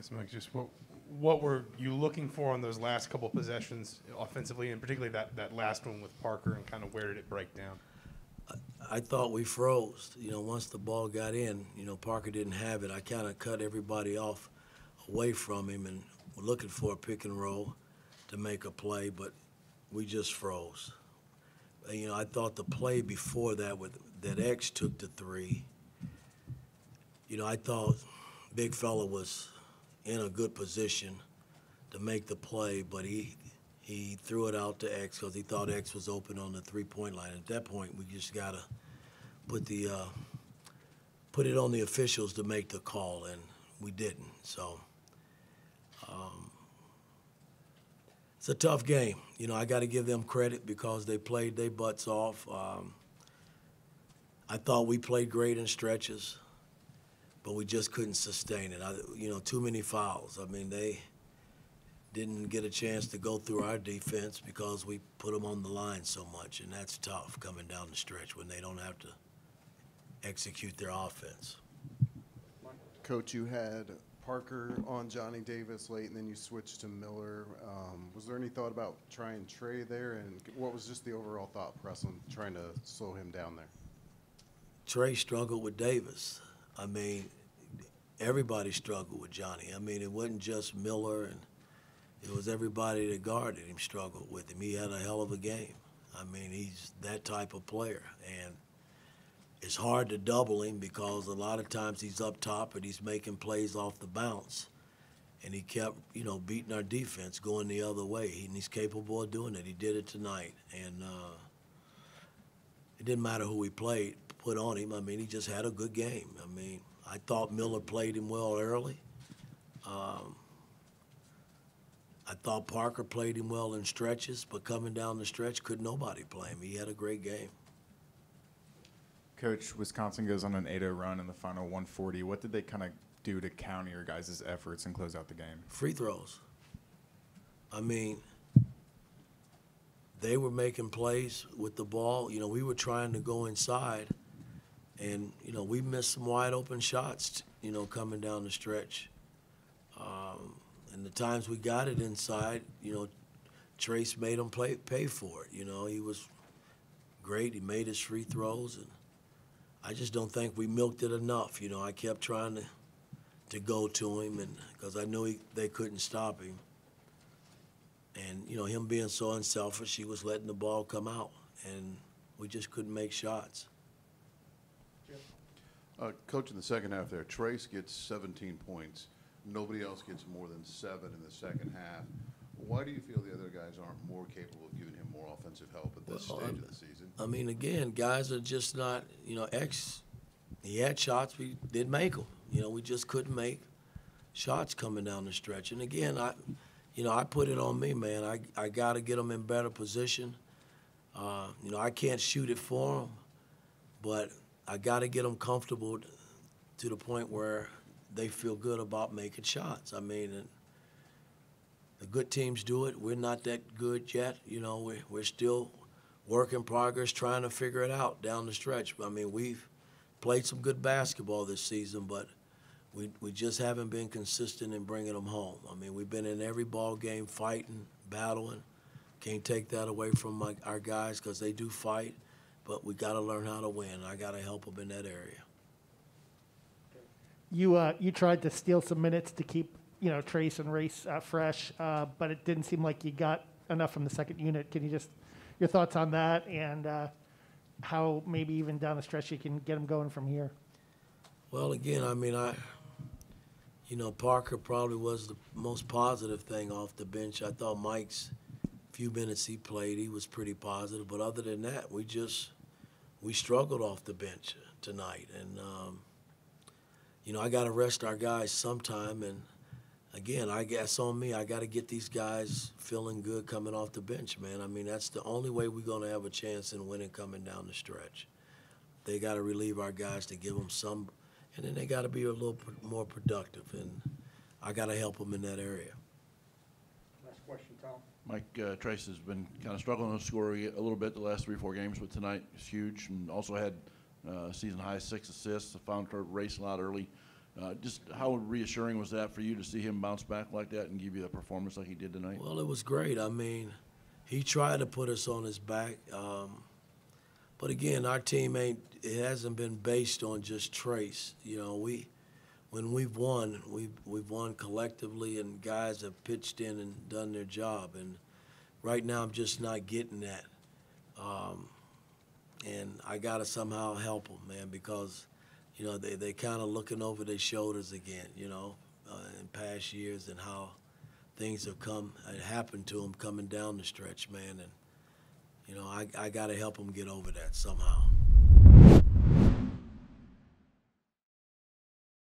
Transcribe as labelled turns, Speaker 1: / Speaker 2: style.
Speaker 1: Yes, Mike, just what, what were you looking for on those last couple possessions offensively, and particularly that, that last one with Parker, and kind of where did it break down?
Speaker 2: I thought we froze. You know, once the ball got in, you know, Parker didn't have it. I kind of cut everybody off away from him and were looking for a pick and roll to make a play, but we just froze. And, you know, I thought the play before that with that X took the three. You know, I thought big fella was in a good position to make the play, but he he threw it out to X because he thought X was open on the three point line. At that point, we just gotta put the uh, put it on the officials to make the call, and we didn't. So um, it's a tough game. You know, I got to give them credit because they played their butts off. Um, I thought we played great in stretches, but we just couldn't sustain it. I, you know, too many fouls. I mean, they didn't get a chance to go through our defense because we put them on the line so much, and that's tough coming down the stretch when they don't have to execute their offense.
Speaker 3: Coach, you had Parker on Johnny Davis late, and then you switched to Miller. Um, was there any thought about trying Trey there, and what was just the overall thought process on trying to slow him down there?
Speaker 2: Trey struggled with Davis. I mean, everybody struggled with Johnny. I mean, it wasn't just Miller, and it was everybody that guarded him struggled with him. He had a hell of a game. I mean, he's that type of player, and it's hard to double him because a lot of times he's up top and he's making plays off the bounce. And he kept, you know, beating our defense going the other way. And he's capable of doing it. He did it tonight. And uh, it didn't matter who he played, put on him. I mean, he just had a good game. I mean, I thought Miller played him well early. Um, I thought Parker played him well in stretches, but coming down the stretch, could nobody play him. He had a great game.
Speaker 4: Coach, Wisconsin goes on an 8-0 run in the final 140. What did they kind of do to counter your guys' efforts and close out the game?
Speaker 2: Free throws. I mean, they were making plays with the ball. You know, we were trying to go inside, and you know, we missed some wide open shots. You know, coming down the stretch. Um, and the times we got it inside, you know, Trayce made them play pay for it. You know, he was great. He made his free throws, and I just don't think we milked it enough. You know, I kept trying to to go to him, and because I knew he, they couldn't stop him. And you know, him being so unselfish, he was letting the ball come out, and we just couldn't make shots.
Speaker 5: Uh, Coach, in the second half there, Trayce gets 17 points. Nobody else gets more than seven in the second half. Why do you feel the other guys aren't more capable of giving him more offensive help at this
Speaker 2: Well,
Speaker 5: stage
Speaker 2: I'm-
Speaker 5: of the season?
Speaker 2: I mean, again, guys are just not, you know, X. He had shots, we didn't make them. You know, we just couldn't make shots coming down the stretch. And again, I, you know, I put it on me, man. I I got to get them in better position. Uh, you know, I can't shoot it for them, but I got to get them comfortable to the point where they feel good about making shots. I mean, the good teams do it. We're not that good yet. You know, we we're still work in progress, trying to figure it out down the stretch. I mean, we've played some good basketball this season, but we, we just haven't been consistent in bringing them home. I mean, we've been in every ball game fighting, battling. Can't take that away from my, our guys because they do fight, but we got to learn how to win. I got to help them in that area.
Speaker 6: You uh, you tried to steal some minutes to keep you know Trayce and Race uh, fresh, uh, but it didn't seem like you got enough from the second unit. Can you just your thoughts on that and uh, how maybe even down the stretch you can get them going from here?
Speaker 2: Well, again, I mean, I, you know, Parker probably was the most positive thing off the bench. I thought Mike's few minutes he played, he was pretty positive. But other than that, we just we struggled off the bench tonight, and um, you know, I got to rest our guys sometime. And again, I guess on me, I got to get these guys feeling good coming off the bench, man. I mean, that's the only way we're going to have a chance in winning coming down the stretch. They got to relieve our guys to give them some, and then they got to be a little more productive. And I got to help them in that area.
Speaker 7: Mike uh, Trayce has been kind of struggling to score a little bit the last three, four games, but tonight is huge, and also had uh, season high six assists. Found her racing a lot early. Uh, just how reassuring was that for you to see him bounce back like that and give you a performance like he did tonight?
Speaker 2: Well, it was great. I mean, he tried to put us on his back. Um, but again, our team ain't, it hasn't been based on just Trayce. You know, we, when we've won, we've, we've won collectively and guys have pitched in and done their job. And right now, I'm just not getting that. Um, and I got to somehow help them, man, because, you know, they, they kind of looking over their shoulders again, you know, uh, in past years and how things have come, and happened to them coming down the stretch, man. And, you know, I, I got to help them get over that somehow.